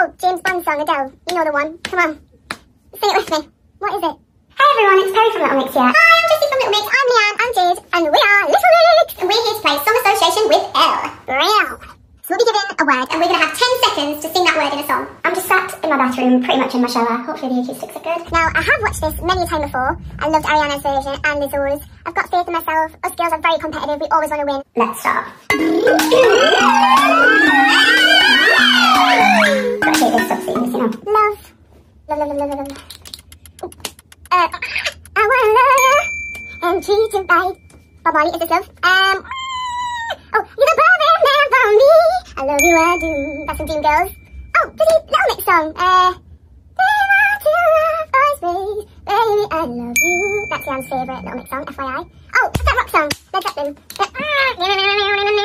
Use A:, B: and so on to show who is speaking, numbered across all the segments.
A: Oh, James Bond song, Adele. You know the one. Come on. Sing it with me. What is it? Hey everyone, it's Perrie from Little Mix here. Hi, I'm Jesy from Little Mix. I'm Leigh-Anne, I'm Jade, and we are Little Mix. And we're here to play Song Association with Elle. Real. So we'll be given a word, and we're going to have 10 seconds to sing that word in a song. I'm just sat in my bathroom, pretty much in my shower. Hopefully the acoustics are good. Now, I have watched this many a time before. I loved Ariana's version and Lizzo's. I've got faith in myself. Us girls are very competitive. We always want to win. Let's start. Take this stuff serious, you know. Love. Love, love, love, love, love, love. Uh, I wanna love you and treat you right. Bob Marley, is this love? Um, oh, you're the perfect man for me. I love you, I do. That's some Dream Girls. Oh, pretty Little Mix song. Uh, baby, I love you. That's Jan's favourite Little Mix song, FYI. Oh, that rock song? Led Zeppelin. Oh,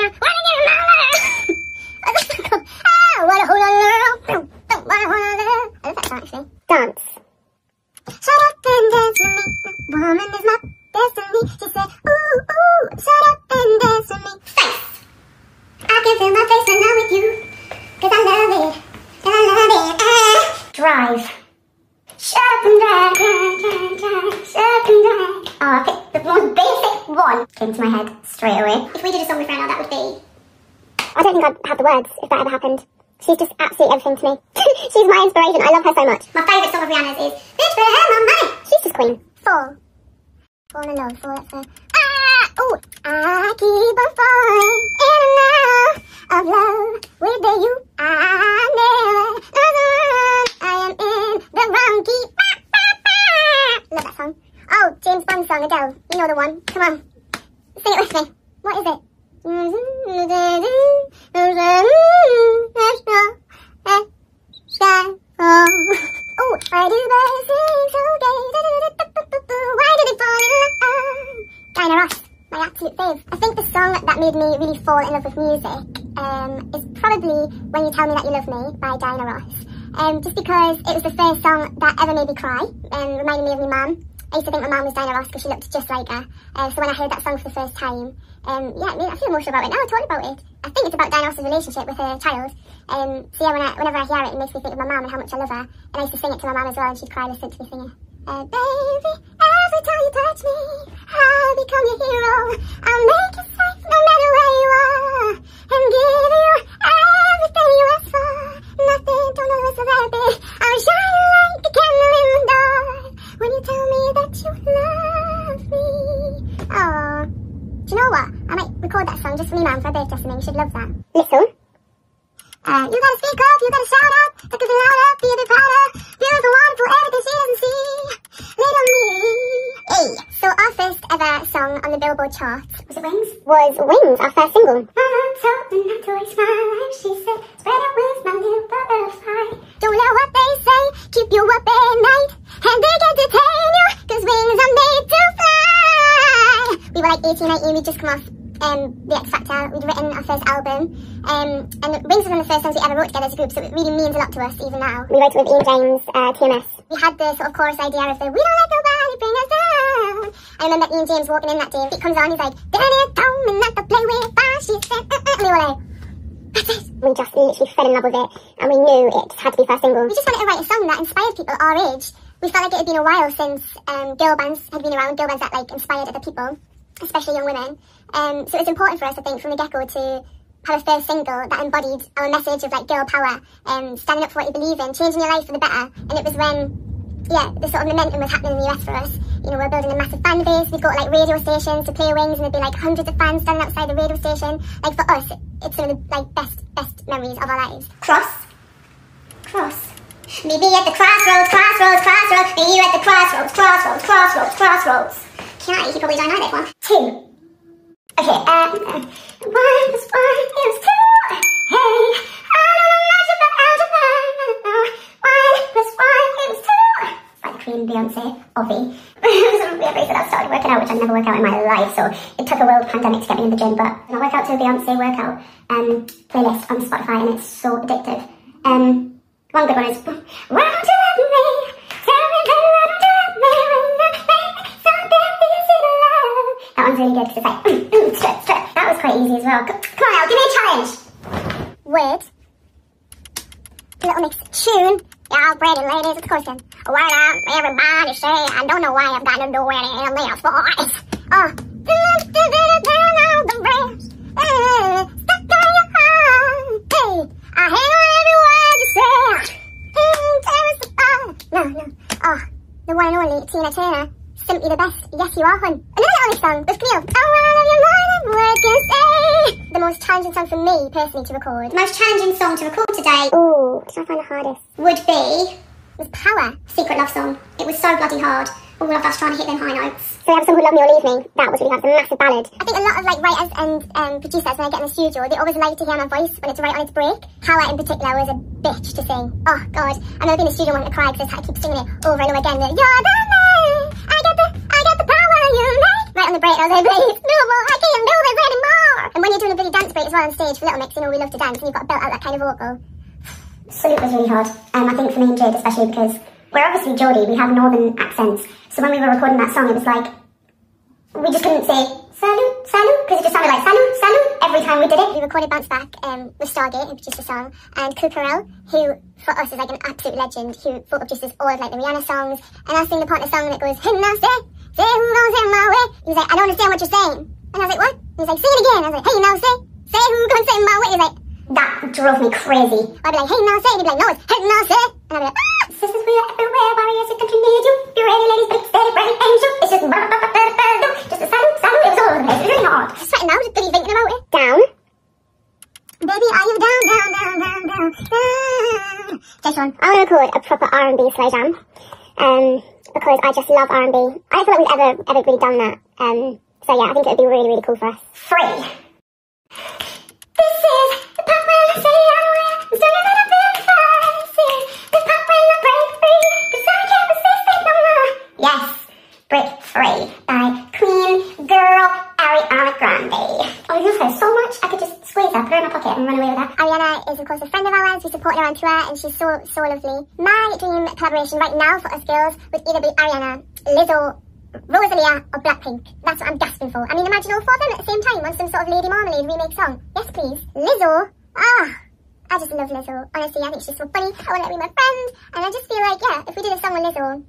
A: And drive, drive, drive, drive. Shut and drive. Oh, I picked the most basic one. Came to my head straight away. If we did a song with Rihanna, that would be... I don't think I'd have the words if that ever happened. She's just absolutely everything to me. She's my inspiration. I love her so much. My favourite song of Rihanna's is Bitch Better Have My. She's just queen. Fall. Fall in love. Fall, that's her. Ah! Oh! I keep on falling in out of love with you. I never, James Bond song, Adele. You know the one. Come on. Sing it with me. What is it? Oh, why do birds sing so gay? Why did it fall in love? Diana Ross, my absolute fave. I think the song that made me really fall in love with music um, is probably When You Tell Me That You Love Me by Diana Ross. Um, just because it was the first song that ever made me cry and reminded me of my mum. I used to think my mum was Diana Ross because she looked just like her. Uh, so when I heard that song for the first time, um, yeah, I, mean, I feel emotional about it now, talking about it. I think it's about Diana Ross's relationship with her child. Um, so yeah, when I, whenever I hear it, it makes me think of my mum and how much I love her. And I used to sing it to my mum as well, and she'd cry listening to me singing. Uh, baby, every time you touch me, I'll become your hero. I'll make you safe no matter where you are. And give you everything you ask for. Nothing, don't know what's so big. I'll shine like should love that. Listen. Uh, you gotta speak up, you gotta shout out, talk a bit louder, be a bit prouder, beautiful, wonderful, everything she doesn't see. Little me. Hey, so our first ever song on the Billboard chart, was it Wings? Was Wings, our first single. I'm told not to waste my life, she said, spread out with my little butterfly. Don't know what they say, keep you up at night, and they can detain you, cause wings are made to fly. We were like 18, 19, we'd just come off um, The X Factor. We'd written our first album. Um, and Wings was one of the first songs we ever wrote together as a group, so it really means a lot to us even now. We wrote it with Iain James, uh, TMS. We had the sort of chorus idea of the We don't let nobody bring us down. I remember Iain James walking in that day. It comes on, he's like, Then it come and not to play with fire, she said, uh, uh, and we were like. We just literally fell in love with it, and we knew it had to be first single. We just wanted to write a song that inspired people our age. We felt like it had been a while since um, girl bands had been around, girl bands that like inspired other people especially young women. Um, so it was important for us, I think, from the get-go to have a first single that embodied our message of like girl power, um, standing up for what you believe in, changing your life for the better. And it was when, yeah, the sort of momentum was happening in the US for us. You know, we're building a massive fan base. We'd go like radio stations to play Wings, and there'd be like hundreds of fans standing outside the radio station. Like for us, it's some of the like best, best memories of our lives. Cross, cross. Meet me at the crossroads, crossroads, crossroads. Meet you at the crossroads, crossroads, crossroads, crossroads. Can't you probably don't know this one. Two. Okay, um, one plus one is two. Hey, I don't know. One plus one is two. It's Queen Beyonce, Ovi. a weird reason I started working out, which I never worked out in my life, so it took a world pandemic to get me in the gym, but I work out to a Beyonce workout um, playlist on Spotify, and it's so addictive. Um, one good one is, Why That one's really good because it's like. That was quite easy as well. Come on, Al, give me a challenge. Word. Little Mix tune. Y'all ready, ladies? Of course. What up, everybody say? I don't know why I've got to do it in this voice. Oh. I hate every word you say. No, no. Oh, the one and only Tina Turner. Simply the best. Yes, you are, hun. Another Little song with Camille. Oh, I love your mind. What can say? The most challenging song for me, personally, to record.
B: The most challenging song to record today
A: Ooh, did I find the hardest?
B: would be
A: Was Power.
B: Secret Love Song. It was so bloody hard. All of us trying to hit them high notes.
A: So we have a song called Love Me Leave Me. That was really hard. It's a massive ballad. I think a lot of like writers and um, producers when I get in the studio, they always like to hear my voice when it's right on its break. Power in particular was a bitch to sing. Oh god. I remember being in the studio wanting to cry because I keep singing it over and over again. You're the man. I got the I got the power you make. Right on the break, I was like, please, no more. I can't do this anymore. And when you're doing a bloody dance break as well on stage for Little Mix, you know we love to dance and you've got to belt out that kind of vocal.
B: Salute was really hard. Um, I think for me and Jade especially because we're obviously Geordie, we have northern accents. So when we were recording that song, it was like, we just couldn't say salute, salute, because it just sounded like salute every time we did it.
A: We recorded Bounce Back um, with Stargate, who produced the song, and Kuk Harrell, who for us is like an absolute legend, who vocal produces all of like the Rihanna songs. And I sing the part of the song that goes, Hey now say, say who goes in my way. He was like, I don't understand what you're saying. And I was like, what? He was like, sing it again. I was like, hey now say, say who goes in my way. He was like,
B: That drove me crazy.
A: I'd be like, hey now say, and he'd be like, no, it's hey now say. R&B slow jam. Um, because I just love R&B. I don't feel like we've ever, ever really done that. Um, so yeah, I think it would be really, really cool for us.
B: Free. This is I I I. Yes. Break by Queen Girl Ariana Grande. Oh, I love her so much. I could just squeeze her, put her in my pocket and run away with her.
A: Ariana is of course a friend of ours. We support her on tour and she's so, so lovely. My dream collaboration right now for us girls would either be Ariana, Lizzo, Rosalia or Blackpink. That's what I'm gasping for. I mean, imagine all four of them at the same time on some sort of Lady Marmalade remake song. Yes, please. Lizzo. Ah. I just love Lizzo. Honestly, I think she's so funny. I want her to be my friend. And I just feel like, yeah, if we did a song with Lizzo,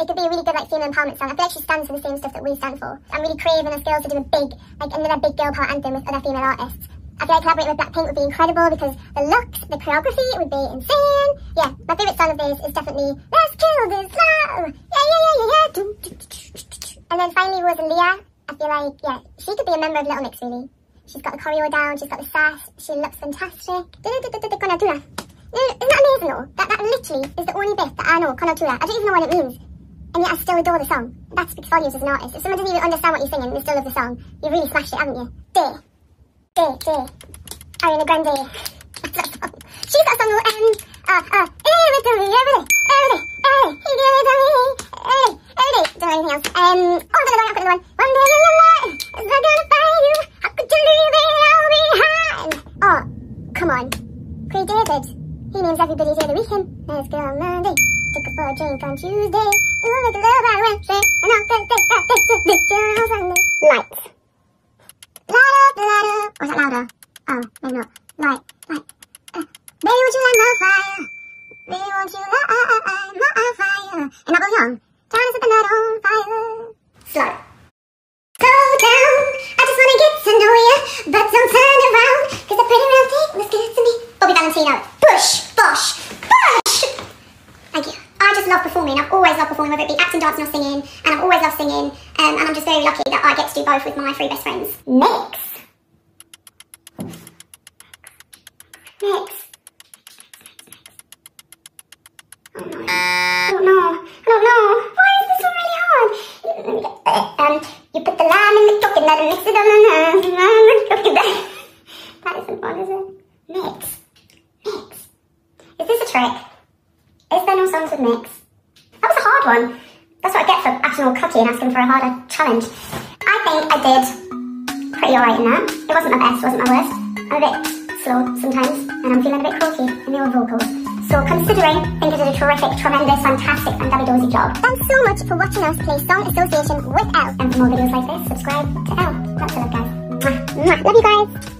A: it could be a really good like female empowerment song. I feel like she stands for the same stuff that we stand for. I'm really craving us girls to do a big, like another big girl power anthem with other female artists. I feel like collaborating with Blackpink would be incredible because the looks, the choreography it would be insane. Yeah, my favourite song of theirs is definitely Let's Kill This Love. Yeah, yeah, yeah, yeah, yeah. And then finally Rosalia. I feel like, yeah, she could be a member of Little Mix really. She's got the choreo down, she's got the sass, she looks fantastic. Isn't that amazing though? That, that literally is the only bit that I know, Con altura. I don't even know what it means. And yet I still adore the song. That speaks volumes as an artist. If someone doesn't even understand what you're singing, they still love the song. You really smashed it, haven't you? Day. Day, day. Ariana Grande. Got a song called, um, uh, uh, every day, every day, every day, every day, every day, every day. Don't know anything else. Um, oh, another one, another one. One day in the light, is not gonna find you. How could you leave it all behind? Oh, come on. Craig David. He names everybody day of the weekend. Let's go on Monday. Took her for a drink on Tuesday. Will make a love on Wednesday. And on Thursday, Friday, Saturday, Saturday, on Sunday. Lights. Light up, light up. Or is that louder? Maybe not. Light, light. Uh, baby, would you light my fire? Baby, won't you light my fire? And I go young. Time to set the night on fire.
B: Slow. Slow down. I just wanna get to know ya, but don't turn around. Cause that pretty real thing was good to me. Bobby Valentino. Bush, bosh, bush. Thank you. I just love performing. I've always loved performing, whether it be acting, dancing, or singing. And I've always loved singing. Um, and I'm just very lucky that I get to do both with my three best friends. Next. Next. Oh no. I don't know. I don't know. Why is this so really hard? Um, you put the lime in the coconut and mix it on the lime the coconut. That isn't fun, is it? Mix. Mix. Is this a trick? Is there no songs with mix? That was a hard one. That's what I get for acting all cocky and asking for a harder challenge. I think I did pretty alright in that. It wasn't my best, wasn't my worst. I'm a bit slow sometimes, and I'm feeling a bit croaky in the old vocals. So considering, think did a terrific, tremendous, fantastic, and dabby dozy job.
A: Thanks so much for watching us play Song Association with Elle.
B: And for more videos like this, subscribe to Elle. That's it, guys. Mwah.
A: Mwah. Love you guys.